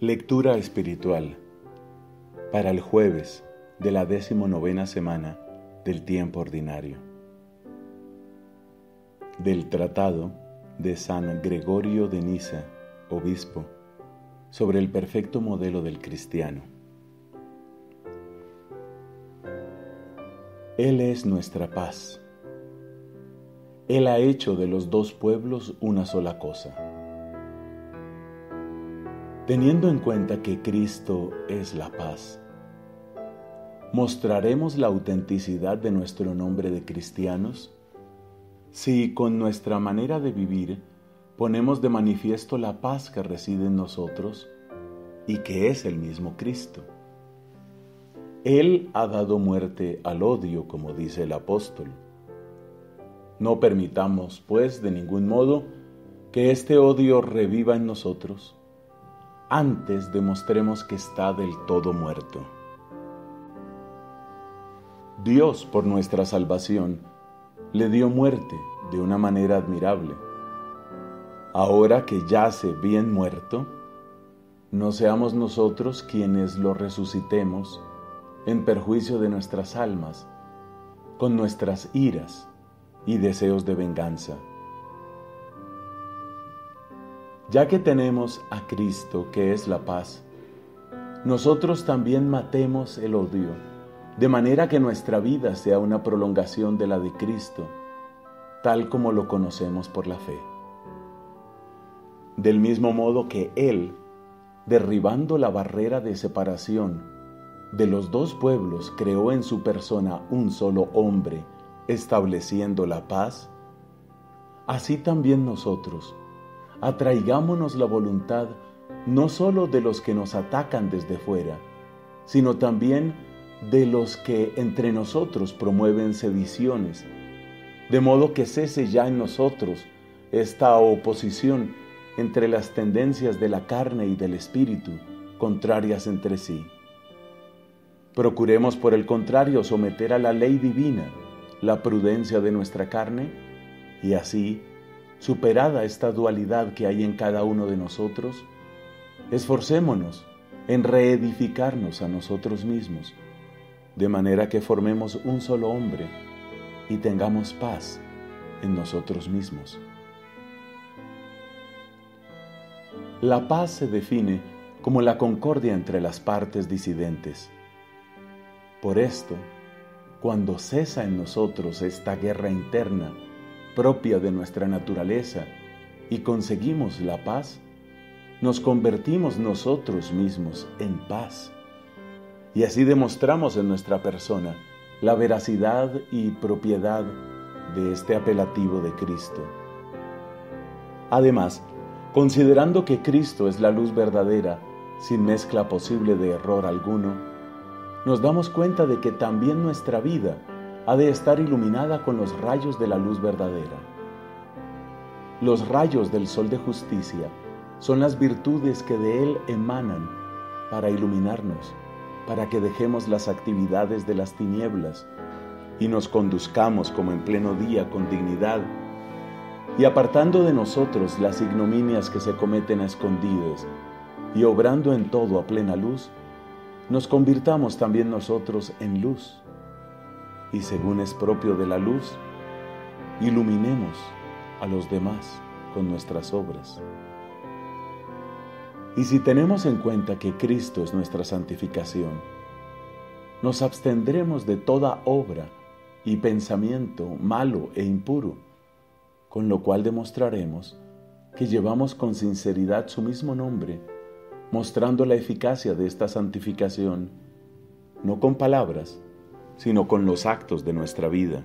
Lectura espiritual para el jueves de la decimonovena semana del tiempo ordinario. Del Tratado de San Gregorio de Niza, obispo, sobre el perfecto modelo del cristiano. Él es nuestra paz. Él ha hecho de los dos pueblos una sola cosa Teniendo en cuenta que Cristo es la paz, ¿mostraremos la autenticidad de nuestro nombre de cristianos? Si con nuestra manera de vivir ponemos de manifiesto la paz que reside en nosotros y que es el mismo Cristo. Él ha dado muerte al odio, como dice el apóstol. No permitamos, pues, de ningún modo que este odio reviva en nosotros antes demostremos que está del todo muerto. Dios, por nuestra salvación, le dio muerte de una manera admirable. Ahora que yace bien muerto, no seamos nosotros quienes lo resucitemos en perjuicio de nuestras almas, con nuestras iras y deseos de venganza. Ya que tenemos a Cristo, que es la paz, nosotros también matemos el odio, de manera que nuestra vida sea una prolongación de la de Cristo, tal como lo conocemos por la fe. Del mismo modo que Él, derribando la barrera de separación de los dos pueblos, creó en su persona un solo hombre, estableciendo la paz, así también nosotros, atraigámonos la voluntad no sólo de los que nos atacan desde fuera, sino también de los que entre nosotros promueven sediciones, de modo que cese ya en nosotros esta oposición entre las tendencias de la carne y del espíritu, contrarias entre sí. Procuremos por el contrario someter a la ley divina la prudencia de nuestra carne y así Superada esta dualidad que hay en cada uno de nosotros, esforcémonos en reedificarnos a nosotros mismos, de manera que formemos un solo hombre y tengamos paz en nosotros mismos. La paz se define como la concordia entre las partes disidentes. Por esto, cuando cesa en nosotros esta guerra interna, propia de nuestra naturaleza y conseguimos la paz, nos convertimos nosotros mismos en paz. Y así demostramos en nuestra persona la veracidad y propiedad de este apelativo de Cristo. Además, considerando que Cristo es la luz verdadera, sin mezcla posible de error alguno, nos damos cuenta de que también nuestra vida ha de estar iluminada con los rayos de la luz verdadera. Los rayos del sol de justicia son las virtudes que de él emanan para iluminarnos, para que dejemos las actividades de las tinieblas y nos conduzcamos como en pleno día con dignidad y apartando de nosotros las ignominias que se cometen a escondidas y obrando en todo a plena luz, nos convirtamos también nosotros en luz y según es propio de la luz, iluminemos a los demás con nuestras obras. Y si tenemos en cuenta que Cristo es nuestra santificación, nos abstendremos de toda obra y pensamiento malo e impuro, con lo cual demostraremos que llevamos con sinceridad su mismo nombre, mostrando la eficacia de esta santificación, no con palabras, sino con los actos de nuestra vida.